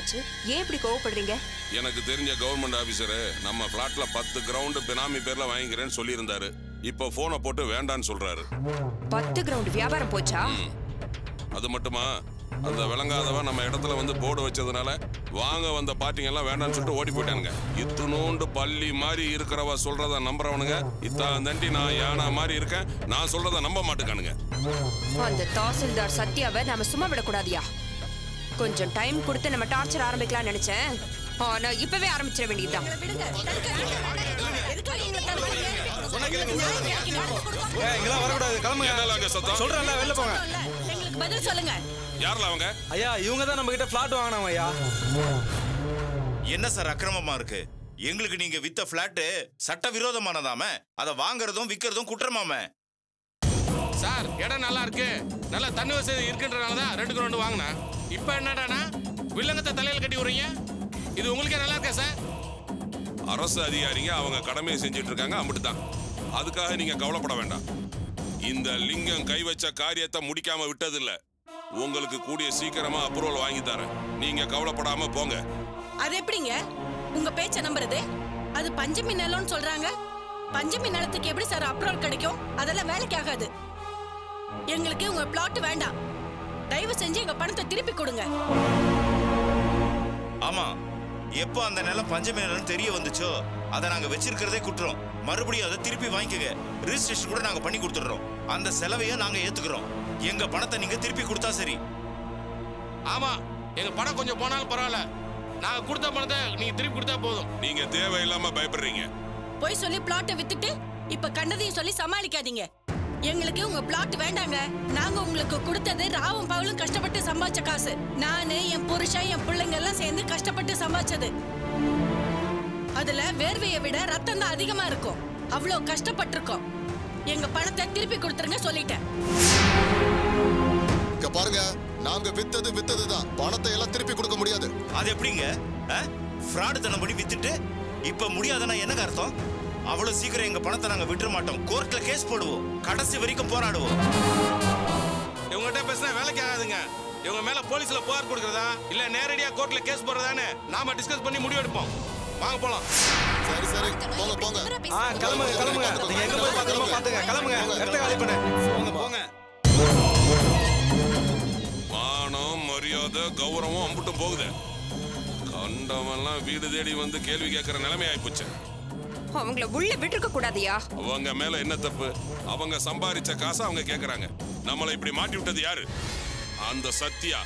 என்னாச்சு? ஏன் இப்படி கோவப்படுறீங்க? எனக்கு தெரிஞ்ச கவர்மெண்ட் ஆபீசரு நம்ம பிளாட்ல பத்து கிரவுண்ட் பினாமி பேர்ல வாங்கிக்கிறேன்னு சொல்லியிருந்தாரு. இப்போ போனை போட்டு வேண்டான்னு சொல்றாரு. பத்து கிரவுண்ட் வியாபாரம் போச்சா? அது மட்டுமா? அந்த விளங்காதவன் நம்ம இடத்துல வந்து போர்டு வச்சதுனால வாங்க வந்த பார்ட்டிங்க எல்லாம் வேண்டாம்னு சொல்லிட்டு ஓடி போயிட்டானுங்க. இத்துணூண்டு பள்ளி மாதிரி இருக்கிறவ சொல்றத நம்புறவனுங்க இத்தான் தண்டி நான் யானா மாதிரி இருக்கேன் நான் சொல்றத நம்ப மாட்டேக்கானுங்க. அந்த தாசில்தார் சத்யாவை நாம சும்மா விடக்கூடாதியா? கொஞ்சம் டைம் கொடுத்து நம்ம டார்ச்சர் ஆரம்பிக்கலாம்னு நினைச்சேன். ஆனா இப்பவே ஆரம்பிச்சிட வேண்டியதுதான். பதில் சொல்லுங்க. யாரில் அவங்க? ஐயா இவங்க தான் நம்ம கிட்ட பிளாட் வாங்கினவங்க ஐயா. என்ன சார் அக்கிரமமா இருக்கு? எங்களுக்கு நீங்க வித்த பிளாட் சட்ட விரோதமானதாம அதை வாங்குறதும் விக்கிறதும் குற்றமாம? சார் இடம் நல்லா இருக்கு. நல்ல தண்ணி வசதி இருக்குன்றனால தான் ரெண்டு கிரவுண்டு வாங்கினேன். இப்போ என்னடானா? வில்லங்கத்தை தலையில கட்டி விடுறீங்க? இது உங்களுக்கே நல்லா இருக்கா சார்? அரசு அதிகாரிங்க அவங்க கடமையை செஞ்சுட்டு இருக்காங்க அம்பிட்டு தான் அதுக்காக நீங்க கவலைப்பட வேண்டாம். இந்த லிங்கம் கை வச்ச காரியத்தை முடிக்காம விட்டதில்ல. உங்களுக்கு கூடிய சீக்கிரமா அப்ரூவல் வாங்கி தரேன். நீங்க கவலைப்படாம போங்க. அது எப்படிங்க? உங்க பேச்ச நம்புறது? அது பஞ்சமி நிலம்னு சொல்றாங்க. பஞ்சமி நிலத்துக்கு எப்படி சார் அப்ரூவல் கிடைக்கும்? அதெல்லாம் வேலைக்கு ஆகாது. எங்களுக்கு உங்க பிளாட் வேண்டாம். தயவு செஞ்சு எங்க பணத்தை திருப்பி கொடுங்க. ஆமா எப்போ அந்த நிலம் பஞ்சமி நிலம் தெரிய வந்துச்சோ அதை நாங்க வச்சிருக்கிறதே குற்றம். மறுபடியும் அதை திருப்பி வாங்கிக்கங்க. ரிஜிஸ்ட்ரேஷன் கூட நாங்க பண்ணி கொடுத்துடுறோம். அந்த செலவையும் நாங்க ஏத்துக்கிறோம். எங்க பணத்தை நீங்க திருப்பி கொடுத்தா சரி. ஆமா எங்க பணம் கொஞ்சம் போனாலும் பரவாயில்ல. நாங்க கொடுத்த பணத்தை நீங்க திருப்பி கொடுத்தா போதும். நீங்க தேவையில்லாம பயப்படுறீங்க. போய் சொல்லி பிளாட்டை வித்துட்டு இப்ப கண்டதையும் சொல்லி சமாளிக்காதீங்க. எங்களுக்கு உங்க பிளாட் வேண்டாங்க. நாங்க உங்களுக்கு கொடுத்தது ராவும் பவுலும் கஷ்டப்பட்டு சம்பாதிச்ச காசு. நானு என் புருஷன் என் பிள்ளைங்க எல்லாம் சேர்ந்து கஷ்டப்பட்டு சம்பாதிச்சது. அதுல வேர்வையை விட ரத்தம் தான் அதிகமா இருக்கும். அவ்வளோ கஷ்டப்பட்டிருக்கோம். எங்க பணத்தை திருப்பி கொடுத்துருங்க சொல்லிட்டேன். இங்க பாருங்க நாங்க வித்தது வித்தது தான். பணத்தை எல்லாம் திருப்பி கொடுக்க முடியாது. அது எப்படிங்க? ஃப்ராடு தனம் பண்ணி வித்துட்டு இப்ப முடியாதுன்னா என்னங்க அர்த்தம்? அவ்வளவு சீக்கிரம் எங்க பணத்தை நாங்க விட்டுற மாட்டோம். கோர்ட்ல கேஸ் போடுவோம். கடைசி வரைக்கும் போராடுவோம். இவங்ககிட்ட பேசினா வேலைக்கு ஆகாதுங்க. இவங்க மேல போலீஸ்ல புகார் கொடுக்கறதா? இல்ல நேரடியா கோர்ட்ல கேஸ் போடுறதான்னு நாம டிஸ்கஸ் பண்ணி முடிவு எடுப்போம். வாங்க போலாம். சரி சரி. போங்க போங்க. ஆ கிளம்புங்க கிளம்புங்க. நீங்க எங்க போய் பாத்துக்கமா பாத்துங்க கிளம்புங்க. இடத்த காலி பண்ணு. போங்க போங்க. மானம் மரியாதை கௌரவம் அம்புட்டு போகுது. கண்டவன்லாம் வீடு தேடி வந்து கேள்வி கேட்கிற நிலைமை ஆயிப்போச்சு அவங்கள உள்ள விட்டுருக்க கூடாதியா? அவங்க மேல என்ன தப்பு? அவங்க சம்பாரிச்ச காசை அவங்க கேக்குறாங்க. நம்மளை இப்படி மாட்டி விட்டது யாரு? அந்த சத்யா.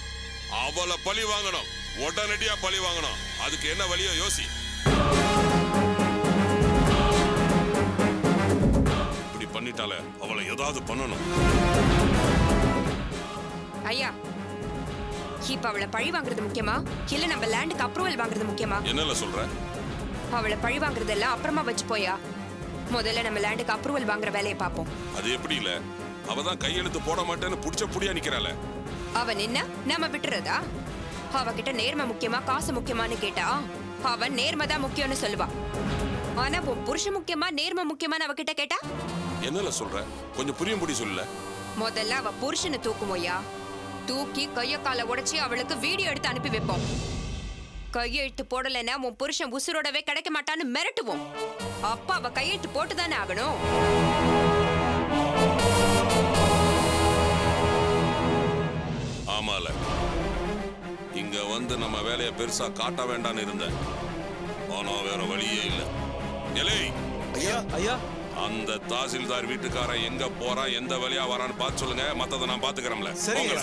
அவளை பழி வாங்கணும். உடனடியா பழி வாங்கணும். அதுக்கு என்ன வழியோ யோசி. இப்படி பண்ணிட்டால அவளை ஏதாவது பண்ணணும். ஐயா இப்ப அவளை பழி வாங்குறது முக்கியமா? இல்ல நம்ம லேண்டுக்கு அப்ரூவல் வாங்குறது முக்கியமா? என்னல சொல்ற? அவளை பழி வாங்குறதெல்லாம் அப்புறமா வச்சு போயா? முதல்ல நம்ம லேண்டுக்கு அப்ரூவல் வாங்குற வேலையை பார்ப்போம். அது எப்படி இல்ல? அவ தான் கையெழுத்து போட மாட்டேன்னு புடிச்ச புடியா நிக்கிறாள. அவன் என்ன? நம்ம விட்டுறதா? அவகிட்ட நேர்மை முக்கியமா காசு முக்கியமான்னு கேட்டா அவன் நேர்மை தான் முக்கியம்னு சொல்லுவா. ஆனா உன் புருஷன் முக்கியமா நேர்மை முக்கியமான்னு அவகிட்ட கேட்டா? என்னல சொல்ற? கொஞ்சம் புரியும் புடி சொல்லல. முதல்ல அவ புருஷனை தூக்குமோயா? தூக்கி கைய காலை உடைச்சி அவளுக்கு வீடியோ எடுத்து அனுப்பி வைப்போம். கையெழுத்து போடலைன்னா உன் புருஷன் உசுரோடவே கிடைக்க மாட்டான்னு மிரட்டுவோம். அப்ப அவ கையெழுத்து போட்டு தானே ஆகணும்? ஆமால. இங்க வந்து நம்ம வேலையை பெருசா காட்ட வேண்டாம்னு இருந்தேன். ஆனா வேற வழியே இல்ல. எலே ஐயா ஐயா. அந்த தாசில்தார் வீட்டுக்காரன் எங்க போறான் எந்த வழியா வரான்னு பார்த்து சொல்லுங்க. மத்தத நான் பாத்துக்கிறேன்ல சரிங்க,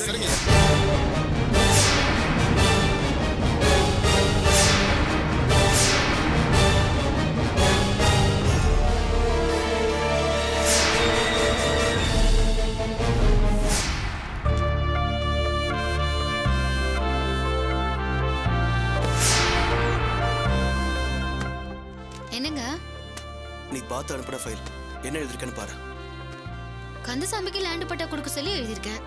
பார்த்து அனுப்பின ஃபைல் என்ன எழுதிருக்கேன்னு பாரு. கந்தசாமிக்கு லேண்ட் பட்டா கொடுக்க சொல்லி எழுதியிருக்கேன்.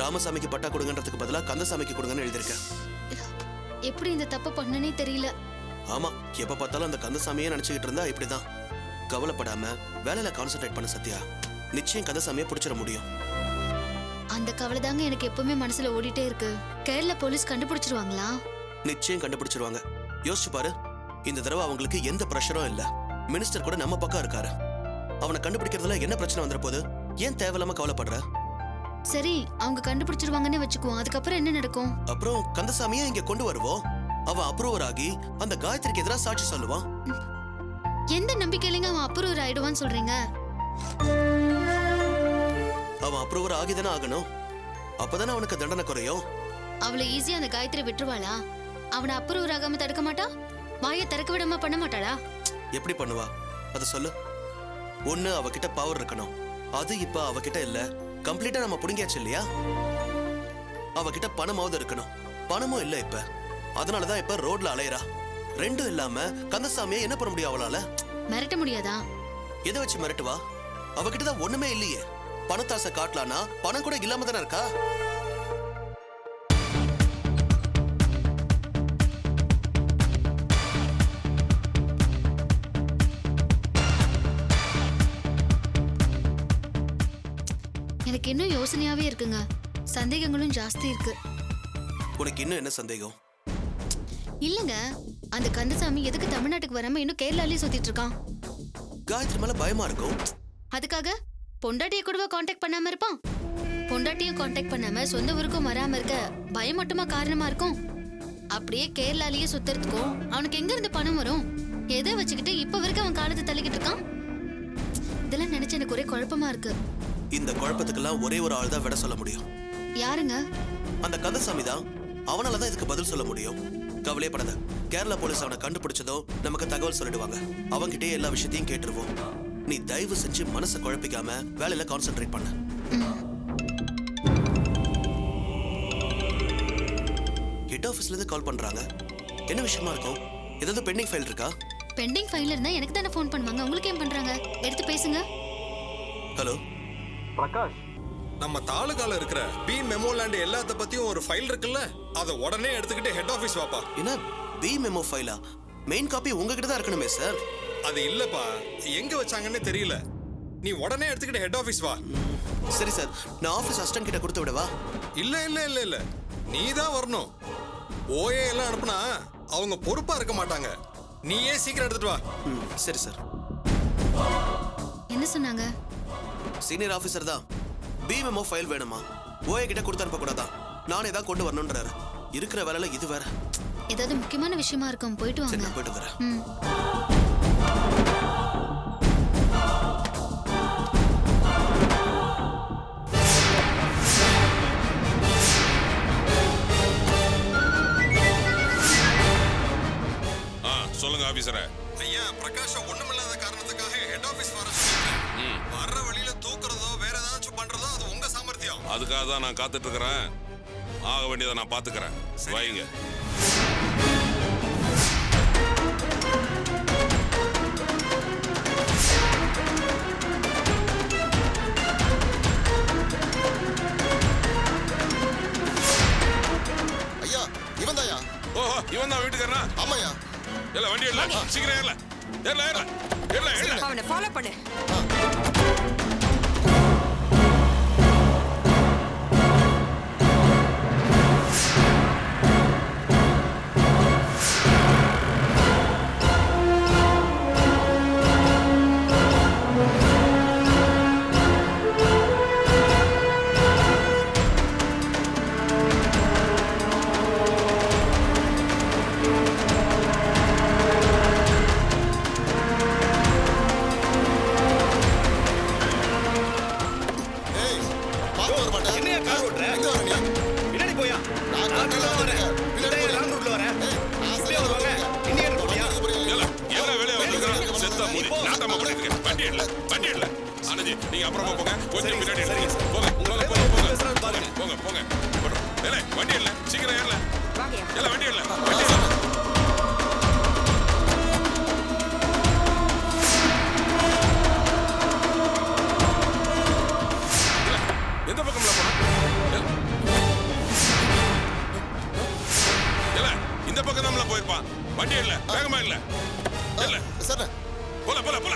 ராமசாமிக்கு பட்டா கொடுங்கன்றதுக்கு பதிலா கந்தசாமிக்கு கொடுங்கன்னு எழுதியிருக்கேன். எப்படி இந்த தப்பை பண்ணனே தெரியல. ஆமா எப்ப பார்த்தாலும் அந்த கந்தசாமியே நினைச்சுக்கிட்டு இருந்தா இப்படிதான். கவலைப்படாம வேலையில கான்சென்ட்ரேட் பண்ண சத்யா. நிச்சயம் கந்தசாமியை பிடிச்சிட முடியும். அந்த கவலை தாங்க எனக்கு எப்பவுமே மனசுல ஓடிட்டே இருக்கு. கேரளா போலீஸ் கண்டுபிடிச்சிருவாங்களா? நிச்சயம் கண்டுபிடிச்சிருவாங்க. யோசிச்சு பாரு இந்த தடவை அவங்களுக்கு எந்த ப்ரெஷரும் இல்ல. மினிஸ்டர் கூட நம்ம பக்கம் இருக்காரு. அவனை கண்டுபிடிக்கிறதுல என்ன பிரச்சனை வந்துற போது ஏன் தேவையில்லாம கவலைப்படுற? சரி அவங்க கண்டுபிடிச்சிருவாங்கன்னு வச்சுக்குவோம். அதுக்கப்புறம் என்ன நடக்கும்? அப்புறம் கந்தசாமியை இங்க கொண்டு வருவோம். அவன் அப்ரூவர் ஆகி அந்த காயத்ரிக்கு எதிராக சாட்சி சொல்லுவான். எந்த நம்பிக்கையிலங்க அவன் அப்ரூவர் ஆயிடுவான்னு சொல்றீங்க? அவன் அப்ரூவர் ஆகிதானே ஆகணும். அப்பதானே அவனுக்கு தண்டனை குறையும். அவளை ஈஸியா அந்த காயத்ரி விட்டுருவாளா? அவனை அப்ரூவர் ஆகாம தடுக்க மாட்டா? வாயை திறக்க விடாம பண்ண மாட்டாளா? எப்படி பண்ணுவா? அத சொல்லு. ஒண்ணு அவகிட்ட பவர் இருக்கணும். அது இப்ப அவகிட்ட இல்ல. கம்ப்ளீட்டா நம்ம புடுங்கியாச்சு இல்லையா? அவகிட்ட பணமாவது இருக்கணும். பணமும் இல்ல இப்ப. அதனாலதான் இப்ப ரோட்ல அலையறா. ரெண்டும் இல்லாம கந்தசாமியை என்ன பண்ண முடியும் அவளால? மிரட்ட முடியாதா? எதை வச்சு மிரட்டுவா? அவகிட்ட தான் ஒண்ணுமே இல்லையே. பணத்தாசை காட்டலானா? பணம் கூட இல்லாம தானே இருக்கா? எனக்கு இன்னும் யோசனையாவே இருக்குங்க. சந்தேகங்களும் ஜாஸ்தி இருக்கு. உனக்கு இன்னும் என்ன சந்தேகம்? இல்லங்க. அந்த கந்தசாமி எதுக்கு தமிழ்நாட்டுக்கு வராம இன்னும் கேரளாலயே சுத்திட்டு இருக்கான்? காயத்ரி மேல பயமா இருக்கும்? அதுக்காக பொண்டாட்டிய கூடவா காண்டாக்ட் பண்ணாம இருப்பான்? பொண்டாட்டியும் காண்டாக்ட் பண்ணாம சொந்த ஊருக்கும் வராம இருக்க பயம் மட்டுமா காரணமா இருக்கும்? அப்படியே கேரளாலயே சுத்துறதுக்கும் அவனுக்கு எங்க இருந்து பணம் வரும்? எதை வச்சுக்கிட்டு இப்ப வரைக்கும் அவன் காலத்தை தள்ளிக்கிட்டு இருக்கான்? இதெல்லாம் நினைச்சு எனக்கு ஒரே குழப்பமா இருக்கு. இந்த குழப்பத்துக்கெல்லாம் ஒரே ஒரு ஆள் தான் விட சொல்ல முடியும். யாருங்க? அந்த கந்தசாமி தான் அவனால தான் இதுக்கு பதில் சொல்ல முடியும். கவலையே படாத கேரளா போலீஸ் அவனை கண்டுபிடிச்சதும் நமக்கு தகவல் சொல்லிடுவாங்க. அவன்கிட்டயே எல்லா விஷயத்தையும் கேட்டுருவோம். நீ தயவு செஞ்சு மனசை குழப்பிக்காம வேலையில கான்சென்ட்ரேட் பண்ணு. ஹெட் ஆஃபீஸ்ல இருந்து கால் பண்றாங்க. என்ன விஷயமா இருக்கும்? ஏதாவது பெண்டிங் ஃபைல் இருக்கா? பெண்டிங் ஃபைல் இருந்தா எனக்கு தானே ஃபோன் பண்ணுவாங்க. உங்களுக்கு ஏன் பண்றாங்க? எடுத்து பேசுங்க. ஹலோ பிரகாஷ். நம்ம தாலுகால இருக்கிற பி மெமோலாண்ட் எல்லாத்த பத்தியும் ஒரு ஃபைல் இருக்குல்ல? அதை உடனே எடுத்துக்கிட்டு ஹெட் ஆபீஸ் வாப்பா. என்ன? பி மெமோ ஃபைலா மெயின் காப்பி உங்ககிட்ட தான் இருக்கணுமே சார் அது இல்லப்பா. எங்க வச்சாங்கன்னு தெரியல. நீ உடனே எடுத்துக்கிட்டு ஹெட் ஆபீஸ் வா. சரி சார் நான் ஆஃபீஸ் அசிஸ்டன்ட் கிட்ட கொடுத்து விடவா? இல்ல இல்ல இல்ல இல்ல. நீ தான் வரணும். ஓஏ எல்லாம் அனுப்புனா அவங்க பொறுப்பா இருக்க மாட்டாங்க. நீயே சீக்கிரம் எடுத்துட்டு வா. ம் சரி சார் என்ன சொன்னாங்க? சீனியர் ஆஃபீஸர் தான். பி மெமோ ஃபைல் வேணுமா? ஓஏ கிட்ட கொடுத்து அனுப்ப கூடாதா? நானே தான் கொண்டு வரணுன்றாரு இருக்கிற வேலையில இது வேற. ஏதாவது முக்கியமான விஷயமா இருக்கும் போயிட்டு வாங்க. நான் போயிட்டு வரேன். ம். ஆ சொல்லுங்க ஆபீசரே ஐயா பிரகாஷ ஒண்ணுமில்லாத அதுக்காக தான் நான் காத்துட்டு இருக்கிறேன் ஆக வேண்டியதை நான் பாத்துக்கிறேன். வைங்க ஐயா இவன் தாயா ஓஹோ இவன் தான் வீட்டுக்காரனா? ஆமாயா. இல்ல வண்டி இல்ல சீக்கிரம் ஏறல. ஏறல ஏறல. ஏறல அவனை ஃபாலோ பண்ணு. இந்த பக்கம் தான் போயிருப்பான். வண்டி இல்ல வேகமா இல்ல. இல்ல. சார். போல போல போல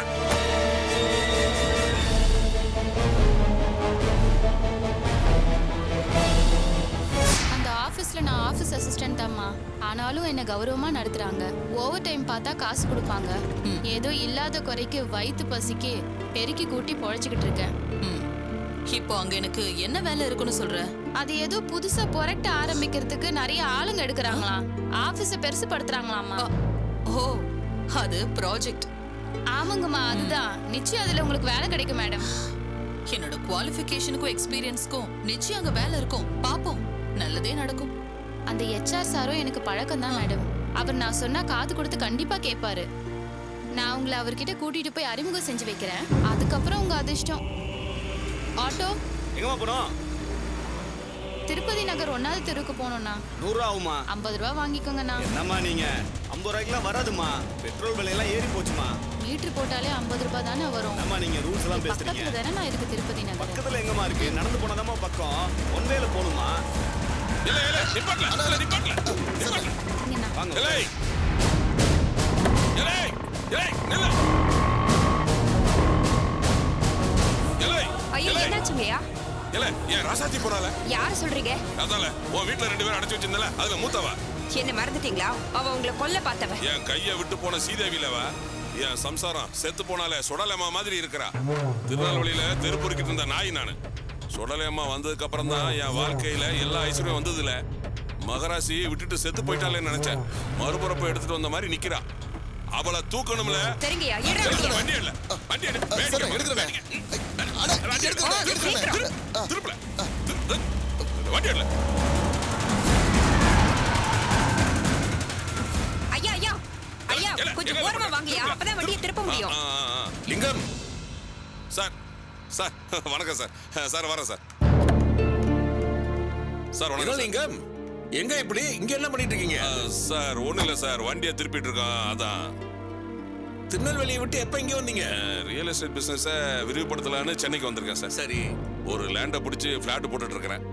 அந்த ஆஃபீஸ்ல நான் ஆஃபீஸ் அசிஸ்டன்ட் தாம்மா ஆனாலும் என்ன கௌரவமா நடத்துறாங்க. ஓவர் டைம் பார்த்தா காசு கொடுப்பாங்க. ஏதோ இல்லாத குறைக்கு வயிற்று பசிக்கு பெருக்கி கூட்டி பொழைச்சிக்கிட்டு இருக்கேன். ம். இப்போ அங்க எனக்கு என்ன வேலை இருக்குன்னு சொல்ற? அது ஏதோ புதுசா புரட்ட ஆரம்பிக்கிறதுக்கு நிறைய ஆளுங்க எடுக்கிறாங்களாம் ஆபீஸ பெருசு படுத்துறாங்களாமா? ஓ அது ப்ராஜெக்ட் ஆமாங்கம்மா அதுதான். நிச்சயம் அதுல உங்களுக்கு வேலை கிடைக்கும் மேடம். என்னோட குவாலிஃபிகேஷனுக்கும் எக்ஸ்பீரியன்ஸ்க்கும் நிச்சயம் அங்க வேலை இருக்கும். பாப்போம். நல்லதே நடக்கும். அந்த ஹெச்ஆர் சாரும் எனக்கு பழக்கம் தான் மேடம். அவர் நான் சொன்னா காது கொடுத்து கண்டிப்பா கேட்பாரு. நான் உங்களை அவர்கிட்ட கூட்டிட்டு போய் அறிமுகம் செஞ்சு வைக்கிறேன். அதுக்கப்புறம் உங்க அதிர்ஷ்டம். ஆட்டோ? எங்கம்மா போனோம் திருப்பதி நகர் ஒன்னாவது தெருவுக்கு போகணும்ண்ணா. நூறுரூவா ஆகுமா ஐம்பது ரூபா வாங்கிக்கோங்கண்ணா. என்னம்மா நீங்க? ஐம்பது ரூபாய்க்குலாம் வராதுமா பெட்ரோல் விலையெல்லாம் ஏறி போச்சுமா மீட்டர் போட்டாலே ஐம்பது ரூபாய் தானே வரும். என்னம்மா நீங்க ரூல்ஸ் எல்லாம் பேசுறீங்க பக்கத்துல தானே நான் இருக்கு திருப்பதி நகர். பக்கத்துல எங்கம்மா இருக்கு? நடந்து போனதாம்மா பக்கம். ஒன் வேல போகணுமா இல்ல இல்ல நிப்பாட்ல இல்ல நிப்பாட்ல வாங்க இலை இலை இலை நில்லு. இலை ஐயோ என்னாச்சுங்கய்யா? இலை ஏன் ராசாத்தி போறால யார சொல்றீங்க? அதால உன் வீட்ல ரெண்டு பேரும் அடைச்சு வச்சிருந்தல அதுல மூத்தவ? என்ன மறந்துட்டீங்களா? அவ உங்களை கொல்ல பார்த்தவ. என் கைய விட்டு போன சீதேவிலவ என் சம்சாரம் செத்து போனாலே சுடலம்மா மாதிரி இருக்கிறா. திருநெல்வேலியில தெருப்புரிக்கிட்டு இருந்த நாய் நானு. சுடலையம்மா வந்ததுக்கு அப்புறம் தான் என் வாழ்க்கையில எல்லா ஐஸ்வர்யம் வந்ததுல மகராசி விட்டுட்டு செத்து போயிட்டாலேன்னு நினைச்சேன். மறுபுறப்ப எடுத்துட்டு வந்த மாதிரி நிக்கிறா. அவளை தூக்கணும்ல. வண்டி இல்ல. வண்டி எடு திருப்புல, வண்டி எடுல ஐயா ஐயா. ஐயா கொஞ்சம் ஓரமா திருப்புல, அப்பதான் வண்டியை திருப்ப முடியும். லிங்கம். சார் சார் வணக்கம் சார். சார் வரேன் சார். சார் வணக்கம். லிங்கம்? எங்க இப்படி? இங்க என்ன பண்ணிட்டு இருக்கீங்க? சார் ஒண்ணும் இல்ல சார். வண்டியை திருப்பிட்டு இருக்கோம் அதான். திருநெல்வேலியை விட்டு எப்ப இங்க வந்தீங்க? ரியல் எஸ்டேட் பிசினஸ விரிவுபடுத்தலான்னு சென்னைக்கு வந்திருக்கேன் சார். சரி. ஒரு லேண்டை பிடிச்சி ஃபிளாட் போட்டுட்டு இருக்கிறேன்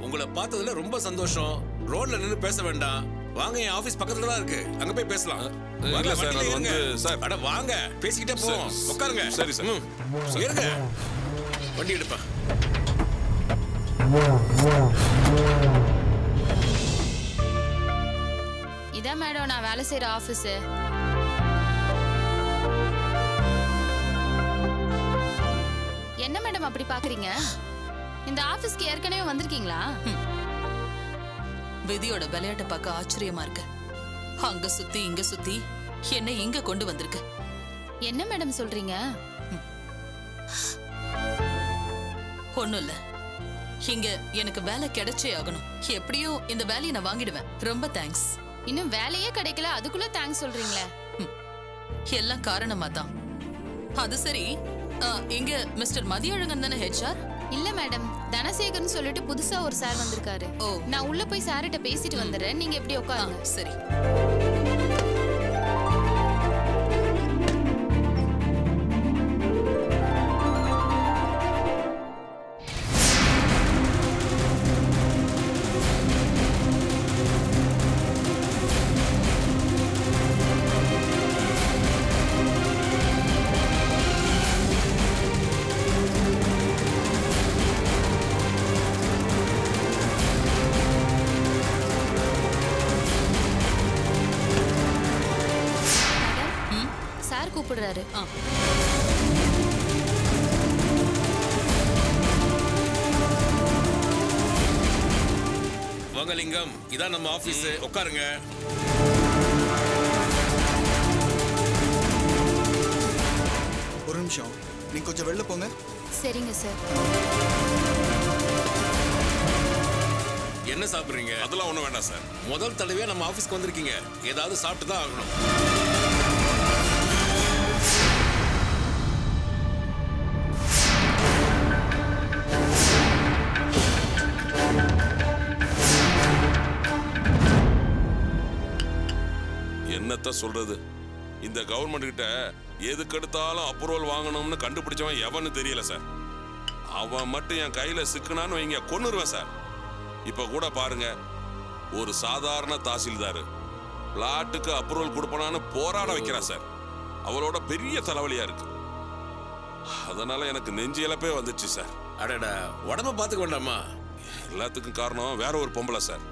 உங்களை பார்த்ததுல ரொம்ப சந்தோஷம். ரோட்ல நின்னு பேச வேண்டாம். வாங்க என் ஆபீஸ் பக்கத்துல தான் இருக்கு. அங்க போய் பேசலாம். இல்ல வரல, சார், அது. வந்து, சார். அட வாங்க. பேசிக்கிட்டே போவோம். உட்காருங்க. சரி, சார். இருங்க. வண்டி எடுப்பா. இதான் மேடம் நான் வேலை செய்யற ஆபீஸ் மேடம் அப்படி பாக்குறீங்க? இந்த ஆபீஸ்க்கு ஏற்கனவே வந்திருக்கீங்களா? விதியோட விளையாட்டை பார்க்க ஆச்சரியமா இருக்கு. அங்க சுத்தி இங்க சுத்தி என்னை இங்க கொண்டு வந்திருக்கு. என்ன மேடம் சொல்றீங்க? ஒண்ணும் இல்ல. இங்க எனக்கு வேலை கிடைச்சே ஆகணும். எப்படியும் இந்த வேலையை நான் வாங்கிடுவேன். ரொம்ப தேங்க்ஸ் இன்னும் வேலையே கிடைக்கல அதுக்குள்ள தேங்க்ஸ் சொல்றீங்களே. எல்லாம் காரணமா தான் அது சரி. இங்க மிஸ்டர் மதியழகன் தானே ஹெச்ஆர் இல்ல மேடம் தனசேகர்னு சொல்லிட்டு புதுசா ஒரு சார் வந்திருக்காரு. ஓ. நான் உள்ள போய் சார்கிட்ட பேசிட்டு வந்துடுறேன். நீங்க எப்படி உட்காருங்க. சரி. கூப்பிடுறாரு. வாங்க லிங்கம். இதான் நம்ம ஆபீஸ். உட்காருங்க. ஒரு நிமிஷம். நீங்க கொஞ்சம் வெளில போங்க. சரிங்க சார். என்ன சாப்பிடுறீங்க? அதெல்லாம் ஒண்ணும் வேண்டாம் சார். முதல் தடவையா நம்ம ஆபீஸ்க்கு வந்திருக்கீங்க. ஏதாவது சாப்பிட்டு தான் ஆகணும். என்னத்த சொல்றது? இந்த கவர்மெண்ட் கிட்ட எதுக்கெடுத்தாலும் அப்ரூவல் வாங்கணும்னு கண்டுபிடிச்சவன் எவன்னு தெரியல சார் அவன் மட்டும் என் கையில சிக்குனான்னு வைங்க கொன்னுருவேன் சார் இப்ப கூட பாருங்க ஒரு சாதாரண தாசில்தார் பிளாட்டுக்கு அப்ரூவல் கொடுப்பனான்னு போராட வைக்கிறா சார் அவளோட பெரிய தலைவலியா இருக்கு. அதனால எனக்கு நெஞ்சு இழப்பே வந்துச்சு சார் அடடா உடம்ப பாத்துக்க வேண்டாமா? எல்லாத்துக்கும் காரணம் வேற ஒரு பொம்பளை சார்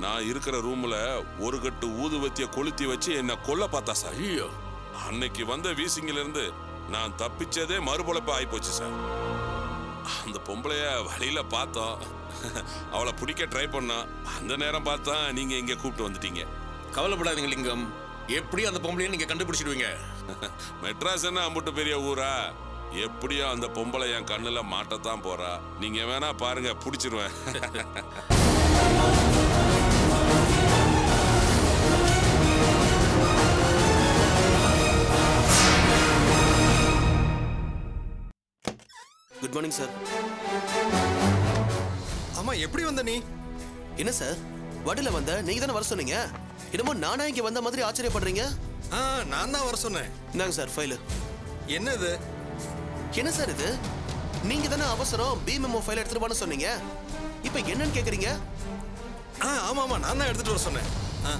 நான் இருக்கிற ரூம்ல ஒரு கட்டு ஊதுவத்திய கொளுத்தி வச்சு என்ன கொல்ல பார்த்தா சார். ஐயோ. அன்னைக்கு வந்த வீசிங்கில இருந்து நான் தப்பிச்சதே மறுபொழப்பு ஆயிப்போச்சு சார். அந்த பொம்பளைய வழியில பார்த்தோம். அவளை பிடிக்க ட்ரை பண்ணோம். அந்த நேரம் பார்த்தா நீங்க இங்க கூப்பிட்டு வந்துட்டீங்க. கவலைப்படாதீங்க லிங்கம். எப்படியும் அந்த பொம்பளையை நீங்க கண்டுபிடிச்சிடுவீங்க? மெட்ராஸ் என்ன அம்புட்டு பெரிய ஊரா? எப்படியும் அந்த பொம்பளை என் கண்ணுல மாட்டத்தான் போறா. நீங்க வேணா பாருங்க பிடிச்சிருவேன். Good morning sir. ஆமா எப்படி வந்த நீ? என்ன சார்? வண்டியில வந்த நீங்க தானே வர சொன்னீங்க? என்னமோ நானா இங்க வந்த மாதிரி ஆச்சரியப்படுறீங்க? ஆ நான் தான் வர சொன்னேன். இந்தாங்க சார் ஃபைலு என்னது? என்ன சார் இது? நீங்க தானே அவசரம் பிஎம்எம்ஓ ஃபைல் எடுத்துட்டு வான்னு சொன்னீங்க? இப்போ என்னன்னு கேக்குறீங்க? ஆ ஆமா ஆமா நான் தான் எடுத்துட்டு வர சொன்னேன். ஆ.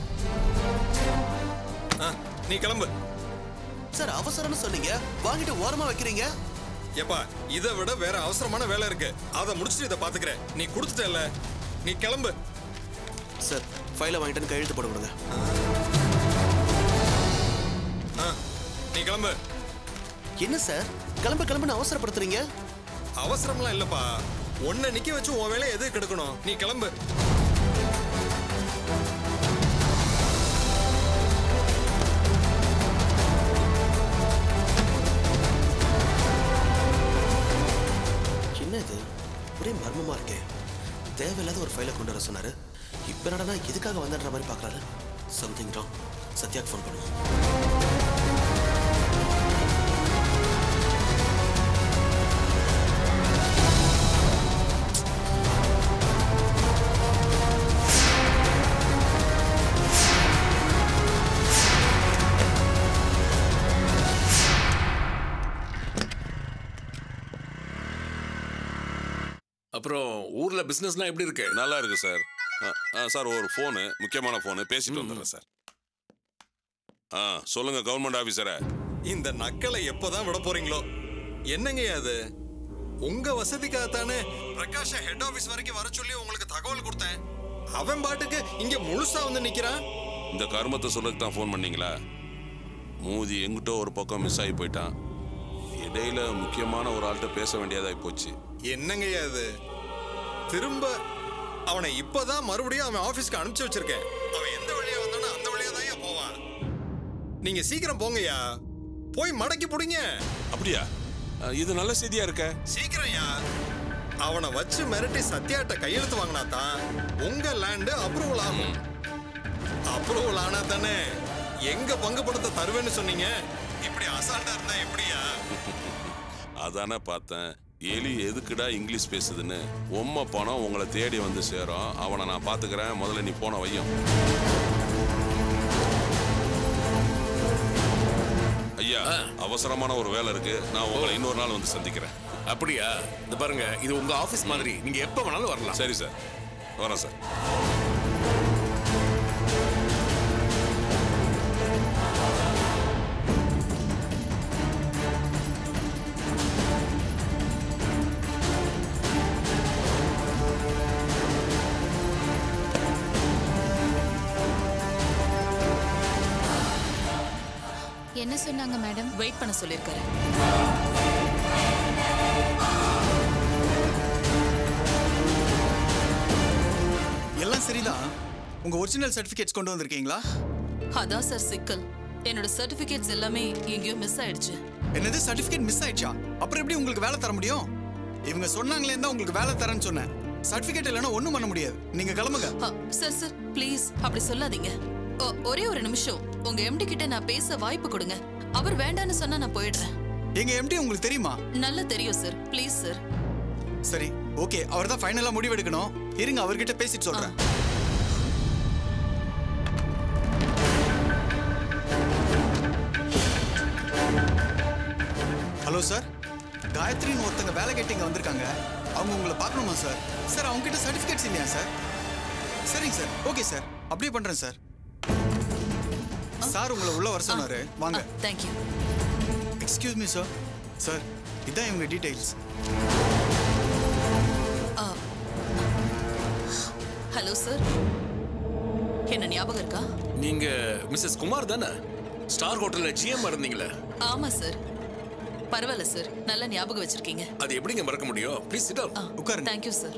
ஆ, நீ கிளம்பு. சார் அவசரம்னு சொன்னீங்க. வாங்கிட்டு ஓரமா வைக்கிறீங்க? ஏப்பா இதை விட வேற அவசரமான வேலை இருக்கு. அதை முடிச்சுட்டு இதை பாத்துக்கிறேன். நீ கொடுத்துட்டல நீ கிளம்பு. சார் ஃபைலை வாங்கிட்டு கையெழுத்து போட கொடுங்க ஆ, நீ கிளம்பு. என்ன சார்? கிளம்ப கிளம்புன்னு அவசரப்படுத்துறீங்க? அவசரம்லாம் இல்லப்பா. உன்னை நிக்க வச்சு உன் வேலையை எது கெடுக்கணும்? நீ கிளம்பு. தேவையில்லாத ஒரு ஃபைலை கொண்டு வர சொன்னாரு. இப்ப என்னடா எதுக்காக வந்தன்ற மாதிரி பார்க்குறாரு? சம்திங் ராங் சத்யாக்கு ஃபோன் பண்ணுவோம். ஊர்ல பிசினஸ்லாம் எப்படி இருக்கு? நல்லா இருக்கு சார் சார் ஒரு ஃபோனு முக்கியமான ஃபோனு பேசிட்டு வந்துடுறேன் சார் ஆ சொல்லுங்க கவர்மெண்ட் ஆபீசரே இந்த நக்கலை எப்பதான் விட போறீங்களோ? என்னங்க அது? உங்க வசதிக்காக தானே பிரகாஷ ஹெட் ஆபீஸ் வரைக்கும் வர சொல்லி உங்களுக்கு தகவல் கொடுத்தேன். அவன் பாட்டுக்கு இங்க முழுசா வந்து நிக்கிறான். இந்த கர்மத்தை சொல்லக்கு தான் ஃபோன் பண்ணீங்களா? மூதி எங்கிட்டோ ஒரு பக்கம் மிஸ் ஆகி போயிட்டான். இடையில முக்கியமான ஒரு ஆள்கிட்ட பேச வேண்டியதாகி போச்சு. என்னங்க அது? திரும்ப அவனை இப்பதான் மறுபடியும் அவன் ஆபீஸ்க்கு அனுப்பிச்சு வச்சிருக்கேன். அவன் எந்த வழியா வந்தானோ அந்த வழியா தான் போவான். நீங்க சீக்கிரம் போங்கய்யா போய் மடக்கி புடிங்க. அப்படியா? இது நல்ல செய்தியா இருக்க? சீக்கிரம்யா அவனை வச்சு மிரட்டி சத்யாட்ட கையெழுத்து வாங்கினா தான் உங்க லேண்டு அப்ரூவல் ஆகும். அப்ரூவல் ஆனா தானே எங்க பங்கு பணத்தை தருவேன்னு சொன்னீங்க? இப்படி அசால்ட்டா இருந்தா எப்படியா? அதானே பார்த்தேன். எலி எதுக்குடா இங்கிலீஷ் பேசுதுன்னு? உம்ம பணம் உங்களை தேடி வந்து சேரும். அவனை நான் பார்த்துக்கிறேன் முதல்ல நீ போன வையும். ஐயா அவசரமான ஒரு வேலை இருக்கு. நான் உங்களை இன்னொரு நாள் வந்து சந்திக்கிறேன். அப்படியா? இந்த பாருங்க இது உங்க ஆபீஸ் மாதிரி. நீங்க எப்ப வேணாலும் வரலாம். சரி சார். வரேன் சார். வெயிட் பண்ண சொல்லியிருக்காரு. எல்லாம் சரிதான். உங்க ஒரிஜினல் சர்டிபிகேட்ஸ் கொண்டு வந்திருக்கீங்களா? அதான் சார் சிக்கல். என்னோட சர்டிபிகேட்ஸ் எல்லாமே எங்கேயோ மிஸ் ஆயிடுச்சு. என்னது சர்டிபிகேட் மிஸ் ஆயிடுச்சா? அப்புறம் எப்படி உங்களுக்கு வேலை தர முடியும்? இவங்க சொன்னாங்களே தான் உங்களுக்கு வேலை தரேன்னு சொன்னேன். சர்டிபிகேட் இல்லைன்னா ஒன்றும் பண்ண முடியாது. நீங்க கிளம்புங்க. சார் சார் ப்ளீஸ் அப்படி சொல்லாதீங்க. ஒரே ஒரு நிமிஷம். உங்க எம்டி கிட்ட நான் பேச வாய்ப்பு கொடுங்க. அவர் வேண்டான்னு சொன்னா நான் போயிடுறேன். எங்க எம்டி உங்களுக்கு தெரியுமா? நல்லா தெரியும் சார் ப்ளீஸ் சார் சரி ஓகே அவர் தான் ஃபைனலா முடிவு எடுக்கணும். இருங்க அவர்கிட்ட பேசிட்டு சொல்றேன். ஹலோ சார் காயத்ரின்னு ஒருத்தங்க வேலை கேட்டு இங்க வந்திருக்காங்க. அவங்க உங்களை பார்க்கணுமா சார் சார் அவங்க கிட்ட சர்டிஃபிகேட்ஸ் இல்லையா சார் சரிங்க சார் ஓகே சார் அப்படியே பண்றேன் சார் சார் உங்களை உள்ள வர சொன்னாரு. வாங்க. Thank you excuse me sir sir இதான் இவங்க டீடைல்ஸ் ஹலோ சார் என்ன ஞாபகம் இருக்கா? நீங்க மிஸ்ஸஸ் குமார் தானே? ஸ்டார் ஹோட்டல்ல ஜிஎம் இருந்தீங்களே. ஆமா சார் பரவாயில்ல சார் நல்ல ஞாபகம் வச்சிருக்கீங்க. அது எப்படிங்க மறக்க முடியும்? ப்ளீஸ் சிட் டவுன் உட்காருங்க. தேங்க்யூ சார்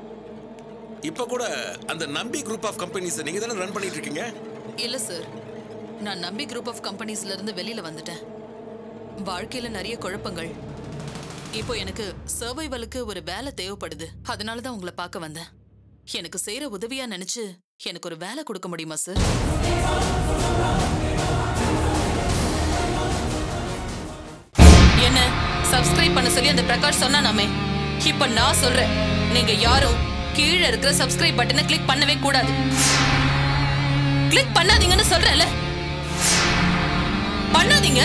இப்ப கூட அந்த நம்பி குரூப் ஆஃப் கம்பெனிஸ் நீங்க தானே ரன் பண்ணிட்டு இருக்கீங்க? இல்ல சார் நான் நம்பி குரூப் ஆஃப் கம்பெனிஸ்ல இருந்து வெளியில வந்துட்டேன். வாழ்க்கையில நிறைய குழப்பங்கள். இப்போ எனக்கு சர்வைவலுக்கு ஒரு வேலை தேவைப்படுது. அதனால தான் உங்களை பார்க்க வந்தேன். எனக்கு செய்யற உதவியா நினைச்சு எனக்கு ஒரு வேலை கொடுக்க முடியுமா சார் என்ன? சப்ஸ்கிரைப் பண்ண சொல்லி அந்த பிரகாஷ் சொன்னானாமே? இப்ப நான் சொல்றேன். நீங்க யாரும் கீழே இருக்கிற சப்ஸ்கிரைப் பட்டனை கிளிக் பண்ணவே கூடாது. கிளிக் பண்ணாதீங்கன்னு சொல்றேன்ல. பண்ணாதீங்க.